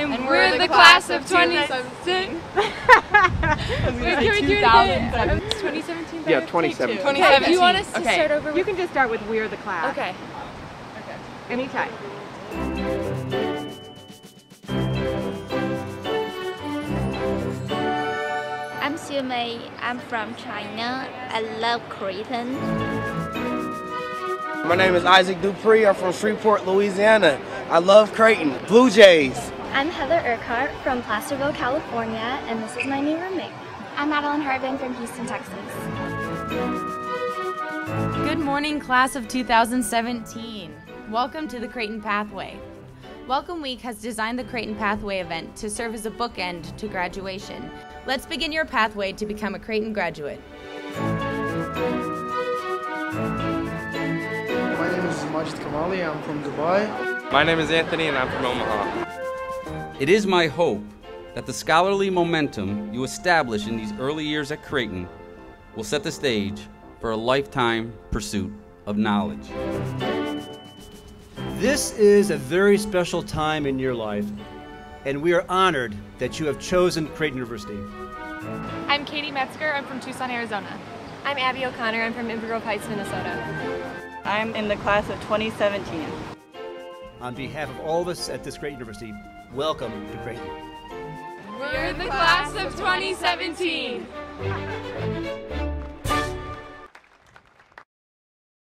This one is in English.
And, And we're, we're the the class, class of of 2017. Wait, can we do it again? 2017 Yeah, better? 27. Take two. Okay, do you want us to Okay. start over You with? can just start with we're the class. Okay. Anytime. I'm Xue Mei. I'm from China. I love Creighton. My name is Isaac Dupree. I'm from Shreveport, Louisiana. I love Creighton. Blue Jays. I'm Heather Urquhart from Placerville, California, and this is my new roommate. I'm Madeline Harbin from Houston, Texas. Good morning, class of 2017. Welcome to the Creighton Pathway. Welcome Week has designed the Creighton Pathway event to serve as a bookend to graduation. Let's begin your pathway to become a Creighton graduate. My name is Majid Kamali. I'm from Dubai. My name is Anthony and I'm from Omaha. It is my hope that the scholarly momentum you establish in these early years at Creighton will set the stage for a lifetime pursuit of knowledge. This is a very special time in your life, and we are honored that you have chosen Creighton University. I'm Katie Metzger. I'm from Tucson, Arizona. I'm Abby O'Connor. I'm from Inver Grove Heights, Minnesota. I'm in the class of 2017. On behalf of all of us at this great university, welcome to Creighton. We're the class of 2017.